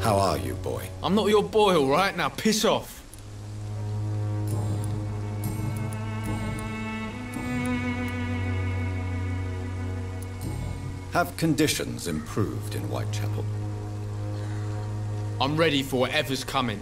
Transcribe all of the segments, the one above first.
How are you, boy? I'm not your boy, all right? Now piss off. Have conditions improved in Whitechapel? I'm ready for whatever's coming.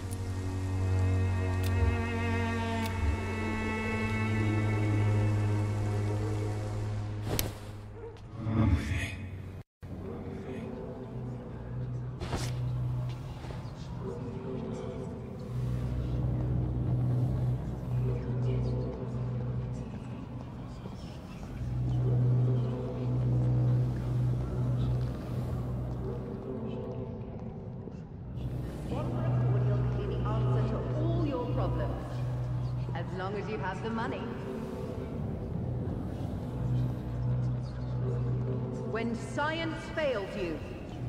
When science fails you,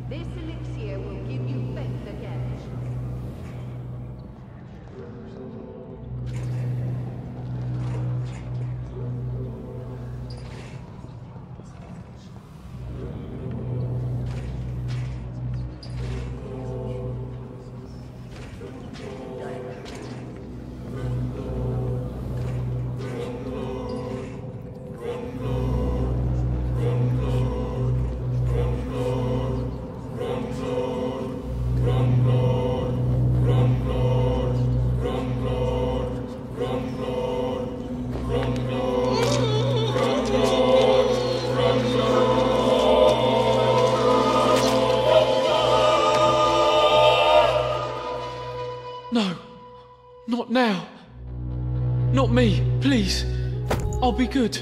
this elixir will give you faith again. Not now. Not me, please. I'll be good.